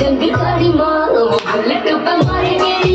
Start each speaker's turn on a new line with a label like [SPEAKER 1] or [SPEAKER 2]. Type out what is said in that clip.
[SPEAKER 1] जल्दी गाड़ी मारो बुलेट पे मारेंगे